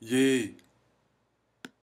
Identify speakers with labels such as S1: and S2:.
S1: 耶